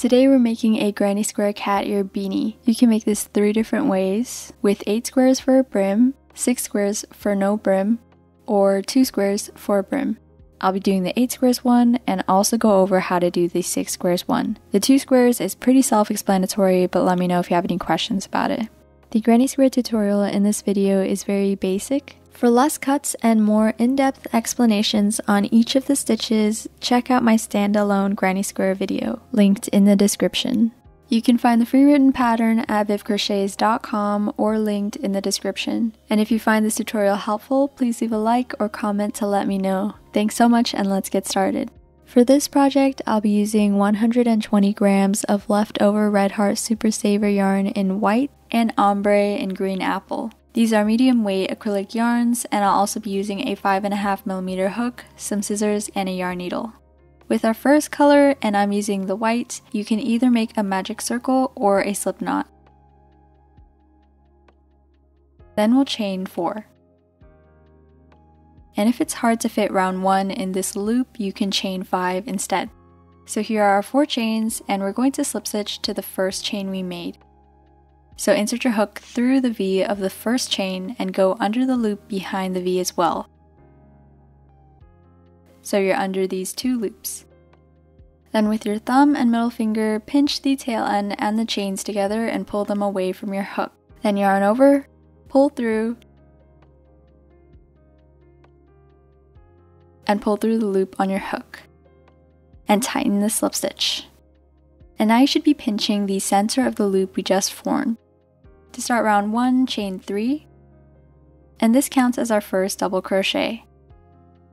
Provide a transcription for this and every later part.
Today we're making a granny square cat ear beanie. You can make this three different ways, with 8 squares for a brim, 6 squares for no brim, or 2 squares for a brim. I'll be doing the 8 squares one and also go over how to do the 6 squares one. The 2 squares is pretty self-explanatory, but let me know if you have any questions about it. The granny square tutorial in this video is very basic, for less cuts and more in-depth explanations on each of the stitches, check out my standalone granny square video, linked in the description. You can find the free written pattern at vivcrochets.com or linked in the description. And if you find this tutorial helpful, please leave a like or comment to let me know. Thanks so much and let's get started. For this project, I'll be using 120 grams of leftover Red Heart Super Saver yarn in white and ombre in green apple. These are medium weight acrylic yarns and I'll also be using a 5.5mm hook, some scissors, and a yarn needle. With our first color, and I'm using the white, you can either make a magic circle or a slip knot. Then we'll chain 4. And if it's hard to fit round 1 in this loop, you can chain 5 instead. So here are our 4 chains, and we're going to slip stitch to the first chain we made. So insert your hook through the V of the first chain and go under the loop behind the V as well. So you're under these two loops. Then with your thumb and middle finger, pinch the tail end and the chains together and pull them away from your hook. Then yarn over, pull through, and pull through the loop on your hook. And tighten the slip stitch. And now you should be pinching the center of the loop we just formed. To start round 1, chain 3, and this counts as our first double crochet.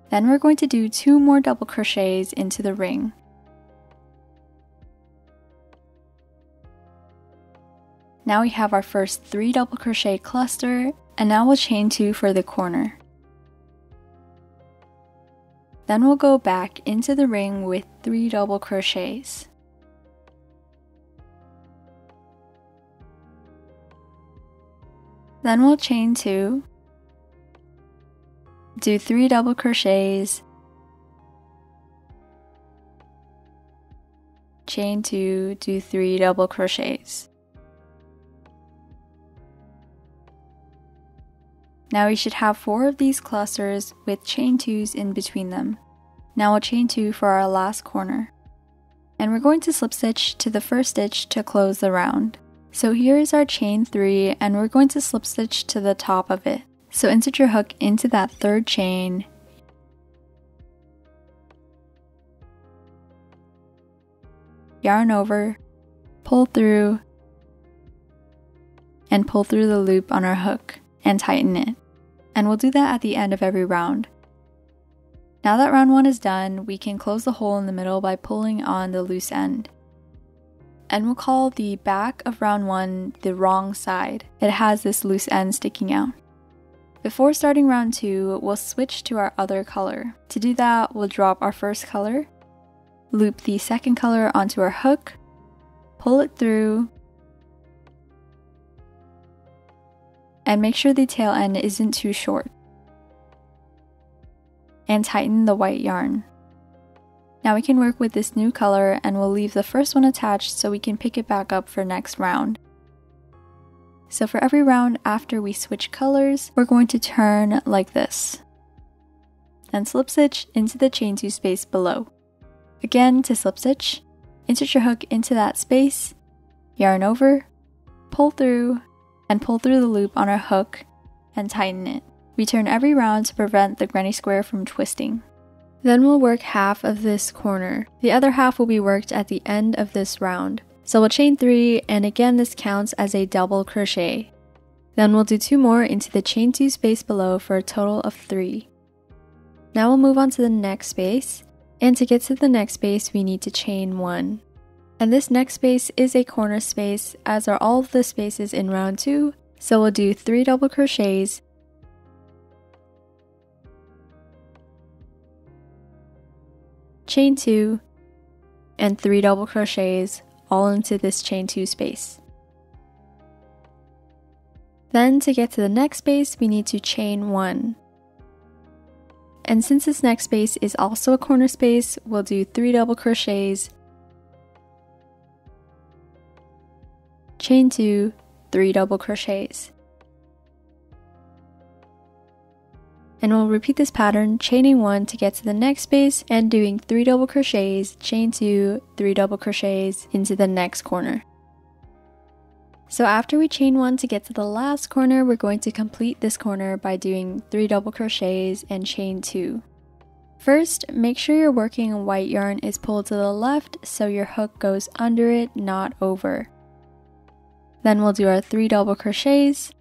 Then we're going to do two more double crochets into the ring. Now we have our first three double crochet cluster, and now we'll chain two for the corner. Then we'll go back into the ring with three double crochets. Then we'll chain two, do three double crochets, chain two, do three double crochets. Now we should have four of these clusters with chain twos in between them. Now we'll chain two for our last corner. And we're going to slip stitch to the first stitch to close the round. So here is our chain 3 and we're going to slip stitch to the top of it. So insert your hook into that third chain yarn over, pull through, and pull through the loop on our hook and tighten it. And we'll do that at the end of every round. Now that round 1 is done, we can close the hole in the middle by pulling on the loose end and we'll call the back of round 1 the wrong side. It has this loose end sticking out. Before starting round 2, we'll switch to our other color. To do that, we'll drop our first color, loop the second color onto our hook, pull it through, and make sure the tail end isn't too short. And tighten the white yarn. Now we can work with this new color and we'll leave the first one attached so we can pick it back up for next round. So for every round after we switch colors, we're going to turn like this. Then slip stitch into the chain 2 space below. Again to slip stitch, insert your hook into that space, yarn over, pull through, and pull through the loop on our hook and tighten it. We turn every round to prevent the granny square from twisting. Then we'll work half of this corner. The other half will be worked at the end of this round. So we'll chain 3 and again this counts as a double crochet. Then we'll do 2 more into the chain 2 space below for a total of 3. Now we'll move on to the next space, and to get to the next space we need to chain 1. And this next space is a corner space as are all of the spaces in round 2, so we'll do 3 double crochets chain 2, and 3 double crochets all into this chain 2 space. Then to get to the next space, we need to chain 1. And since this next space is also a corner space, we'll do 3 double crochets, chain 2, 3 double crochets. And we'll repeat this pattern, chaining 1 to get to the next space and doing 3 double crochets, chain 2, 3 double crochets into the next corner. So after we chain 1 to get to the last corner, we're going to complete this corner by doing 3 double crochets and chain 2. First, make sure your working white yarn is pulled to the left so your hook goes under it, not over. Then we'll do our 3 double crochets.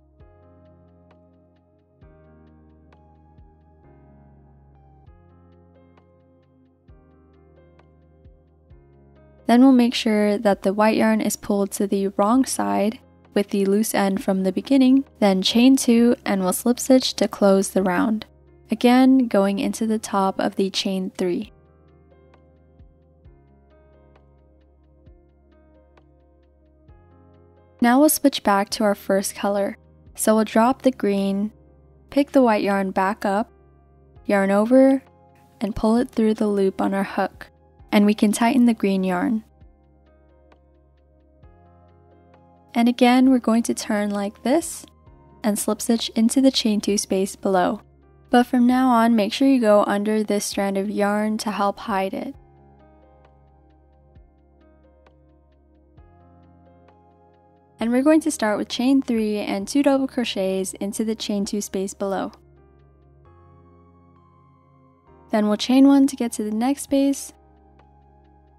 Then we'll make sure that the white yarn is pulled to the wrong side with the loose end from the beginning, then chain 2 and we'll slip stitch to close the round. Again, going into the top of the chain 3. Now we'll switch back to our first color. So we'll drop the green, pick the white yarn back up, yarn over, and pull it through the loop on our hook. And we can tighten the green yarn. And again, we're going to turn like this and slip stitch into the chain 2 space below. But from now on, make sure you go under this strand of yarn to help hide it. And we're going to start with chain 3 and 2 double crochets into the chain 2 space below. Then we'll chain 1 to get to the next space.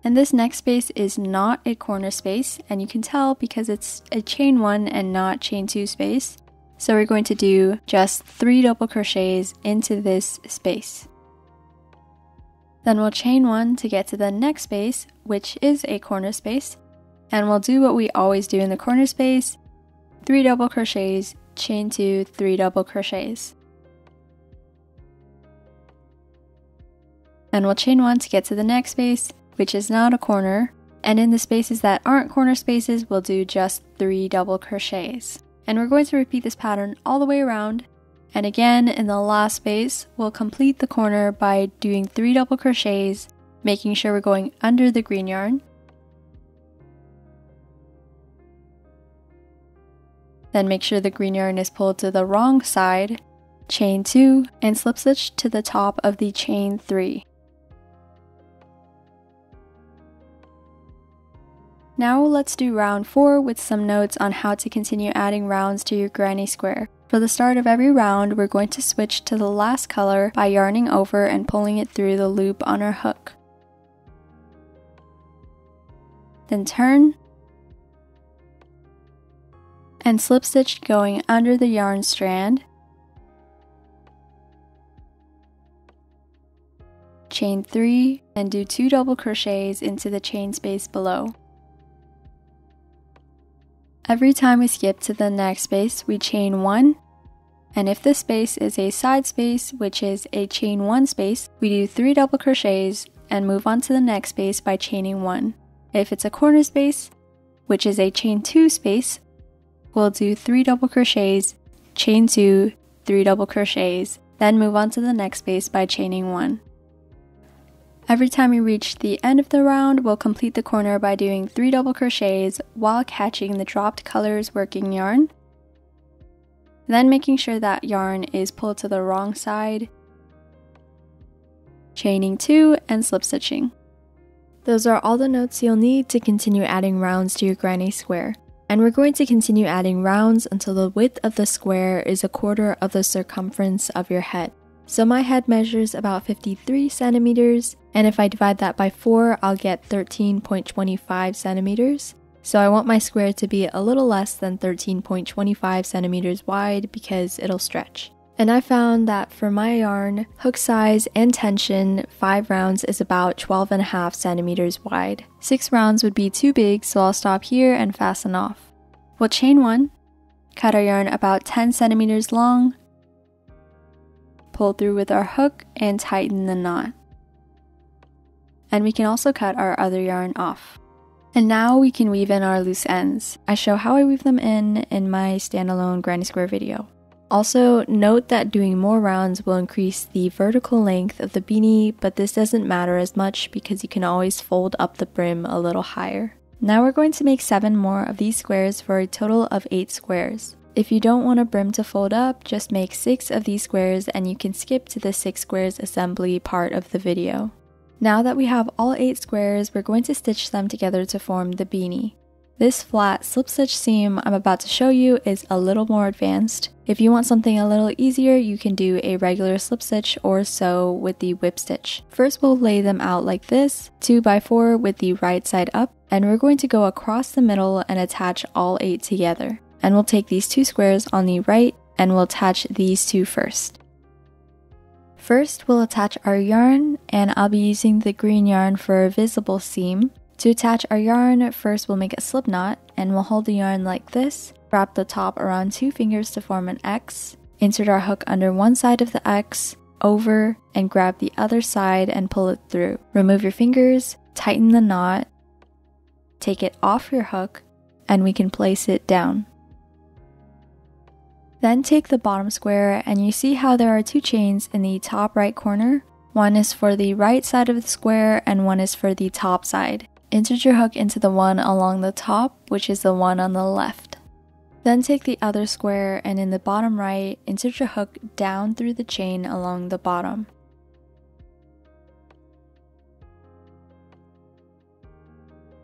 And this next space is not a corner space, and you can tell because it's a chain 1 and not chain 2 space. So we're going to do just 3 double crochets into this space. Then we'll chain 1 to get to the next space, which is a corner space, and we'll do what we always do in the corner space 3 double crochets, chain 2, 3 double crochets. And we'll chain 1 to get to the next space, which is not a corner, and in the spaces that aren't corner spaces, we'll do just 3 double crochets. And we're going to repeat this pattern all the way around. And again, in the last space, we'll complete the corner by doing 3 double crochets, making sure we're going under the green yarn, Then make sure the green yarn is pulled to the wrong side, chain 2, and slip stitch to the top of the chain 3. Now let's do round 4 with some notes on how to continue adding rounds to your granny square. For the start of every round, we're going to switch to the last color by yarning over and pulling it through the loop on our hook. Then turn and slip stitch going under the yarn strand. Chain 3 and do 2 double crochets into the chain space below. Every time we skip to the next space, we chain 1 and if the space is a side space, which is a chain 1 space, we do 3 double crochets and move on to the next space by chaining 1. If it's a corner space, which is a chain 2 space, we'll do 3 double crochets, chain 2, 3 double crochets, then move on to the next space by chaining 1. Every time we reach the end of the round, we'll complete the corner by doing 3 double crochets while catching the dropped colors working yarn, then making sure that yarn is pulled to the wrong side, chaining 2, and slip stitching. Those are all the notes you'll need to continue adding rounds to your granny square and we're going to continue adding rounds until the width of the square is a quarter of the circumference of your head. So my head measures about 53 centimeters, and if I divide that by 4, I'll get 13.25 centimeters. So I want my square to be a little less than 13.25 centimeters wide because it'll stretch. And I found that for my yarn, hook size and tension, 5 rounds is about 12.5 centimeters wide. 6 rounds would be too big, so I'll stop here and fasten off. We'll chain 1, cut our yarn about 10 centimeters long, pull through with our hook, and tighten the knot. And we can also cut our other yarn off. And now we can weave in our loose ends. I show how I weave them in in my standalone granny square video. Also, note that doing more rounds will increase the vertical length of the beanie, but this doesn't matter as much because you can always fold up the brim a little higher. Now we're going to make 7 more of these squares for a total of 8 squares. If you don't want a brim to fold up, just make 6 of these squares and you can skip to the 6 squares assembly part of the video. Now that we have all 8 squares, we're going to stitch them together to form the beanie. This flat slip stitch seam I'm about to show you is a little more advanced. If you want something a little easier, you can do a regular slip stitch or sew with the whip stitch. First we'll lay them out like this, 2 by 4 with the right side up, and we're going to go across the middle and attach all 8 together. And we'll take these two squares on the right and we'll attach these two first. First, we'll attach our yarn, and I'll be using the green yarn for a visible seam. To attach our yarn, first we'll make a slip knot and we'll hold the yarn like this, wrap the top around two fingers to form an X, insert our hook under one side of the X, over, and grab the other side and pull it through. Remove your fingers, tighten the knot, take it off your hook, and we can place it down. Then take the bottom square and you see how there are two chains in the top right corner? One is for the right side of the square and one is for the top side. Insert your hook into the one along the top, which is the one on the left. Then take the other square and in the bottom right, insert your hook down through the chain along the bottom.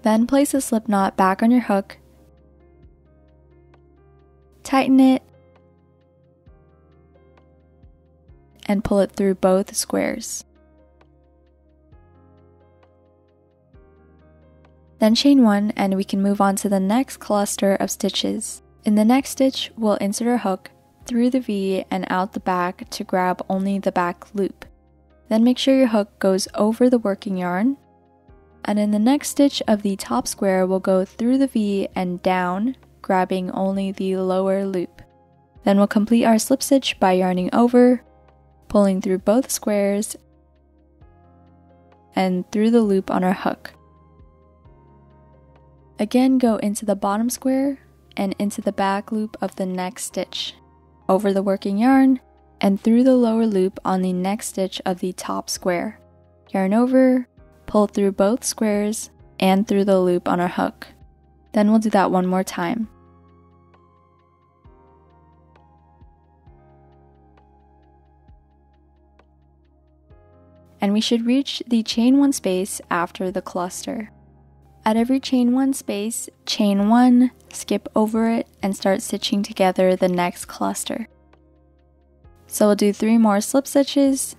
Then place a slip knot back on your hook, tighten it, and pull it through both squares. Then chain one and we can move on to the next cluster of stitches. In the next stitch, we'll insert our hook through the V and out the back to grab only the back loop. Then make sure your hook goes over the working yarn. And in the next stitch of the top square, we'll go through the V and down, grabbing only the lower loop. Then we'll complete our slip stitch by yarning over, pulling through both squares, and through the loop on our hook. Again, go into the bottom square and into the back loop of the next stitch, over the working yarn, and through the lower loop on the next stitch of the top square. Yarn over, pull through both squares, and through the loop on our hook. Then we'll do that one more time. And we should reach the chain one space after the cluster. At every chain one space, chain one, skip over it, and start stitching together the next cluster. So we'll do three more slip stitches,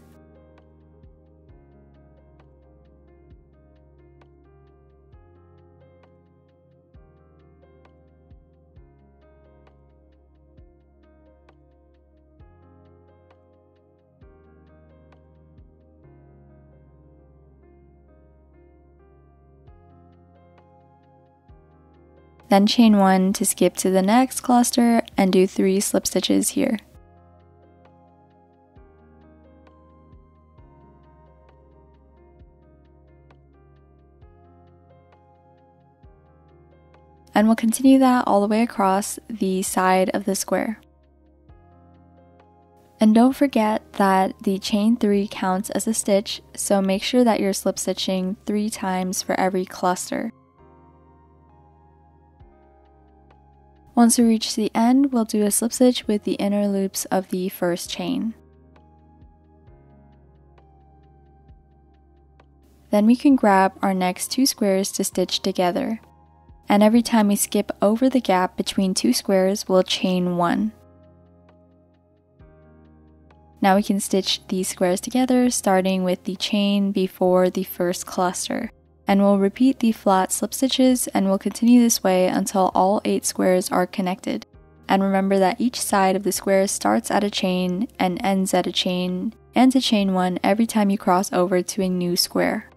then chain one to skip to the next cluster and do three slip stitches here. And we'll continue that all the way across the side of the square. And don't forget that the chain 3 counts as a stitch, so make sure that you're slip stitching 3 times for every cluster. Once we reach the end, we'll do a slip stitch with the inner loops of the first chain. Then we can grab our next two squares to stitch together. And every time we skip over the gap between two squares, we'll chain one. Now we can stitch these squares together, starting with the chain before the first cluster and we'll repeat the flat slip stitches and we'll continue this way until all 8 squares are connected. And remember that each side of the square starts at a chain and ends at a chain and a chain one every time you cross over to a new square.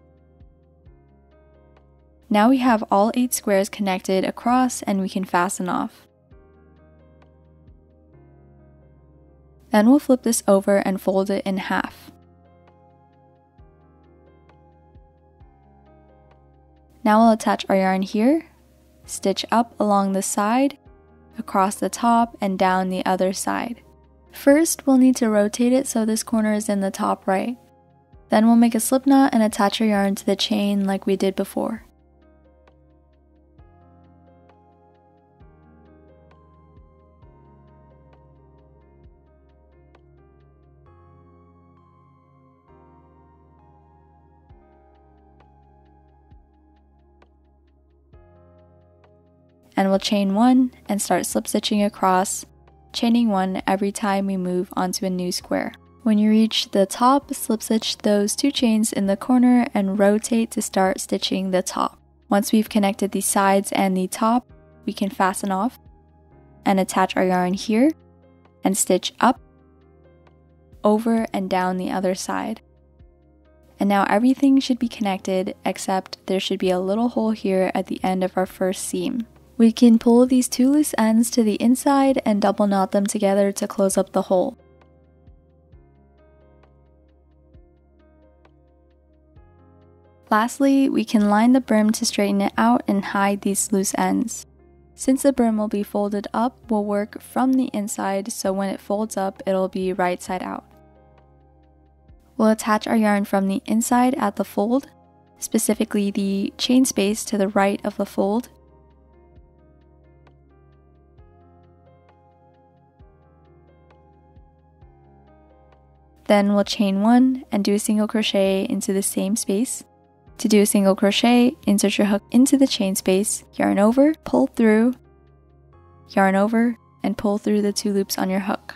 Now we have all 8 squares connected across and we can fasten off. Then we'll flip this over and fold it in half. Now we'll attach our yarn here, stitch up along the side, across the top, and down the other side. First, we'll need to rotate it so this corner is in the top right. Then we'll make a slip knot and attach our yarn to the chain like we did before. And we'll chain one and start slip stitching across, chaining one every time we move onto a new square. When you reach the top, slip stitch those two chains in the corner and rotate to start stitching the top. Once we've connected the sides and the top, we can fasten off and attach our yarn here and stitch up, over, and down the other side. And now everything should be connected except there should be a little hole here at the end of our first seam. We can pull these two loose ends to the inside and double knot them together to close up the hole. Lastly, we can line the brim to straighten it out and hide these loose ends. Since the brim will be folded up, we'll work from the inside so when it folds up, it'll be right side out. We'll attach our yarn from the inside at the fold, specifically the chain space to the right of the fold. Then we'll chain one and do a single crochet into the same space. To do a single crochet, insert your hook into the chain space, yarn over, pull through, yarn over, and pull through the two loops on your hook.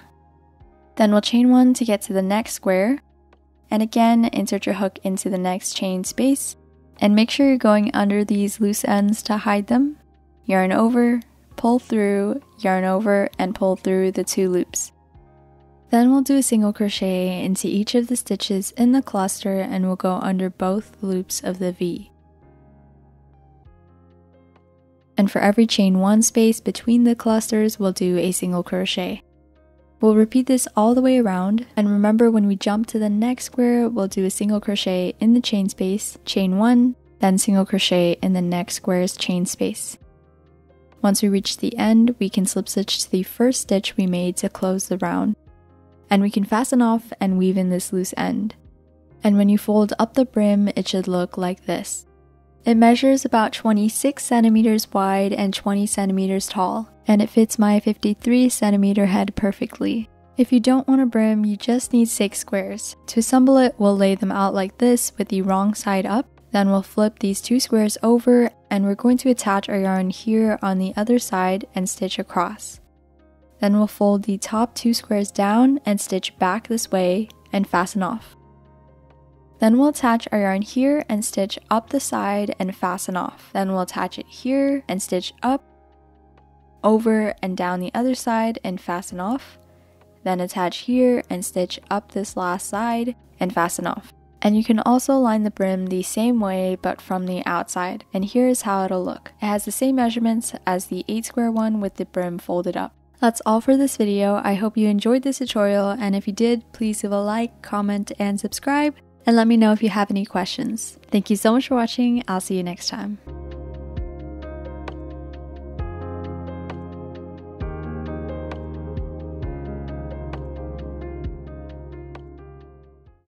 Then we'll chain one to get to the next square, and again insert your hook into the next chain space, and make sure you're going under these loose ends to hide them. Yarn over, pull through, yarn over, and pull through the two loops. Then we'll do a single crochet into each of the stitches in the cluster and we'll go under both loops of the V. And for every chain one space between the clusters, we'll do a single crochet. We'll repeat this all the way around, and remember when we jump to the next square, we'll do a single crochet in the chain space, chain one, then single crochet in the next square's chain space. Once we reach the end, we can slip stitch to the first stitch we made to close the round and we can fasten off and weave in this loose end. And when you fold up the brim, it should look like this. It measures about 26 centimeters wide and 20 centimeters tall, and it fits my 53 centimeter head perfectly. If you don't want a brim, you just need 6 squares. To assemble it, we'll lay them out like this with the wrong side up, then we'll flip these two squares over and we're going to attach our yarn here on the other side and stitch across. Then we'll fold the top two squares down and stitch back this way and fasten off. Then we'll attach our yarn here and stitch up the side and fasten off. Then we'll attach it here and stitch up, over and down the other side and fasten off. Then attach here and stitch up this last side and fasten off. And you can also line the brim the same way but from the outside. And here is how it'll look. It has the same measurements as the 8 square one with the brim folded up. That's all for this video. I hope you enjoyed this tutorial and if you did, please leave a like, comment, and subscribe and let me know if you have any questions. Thank you so much for watching. I'll see you next time.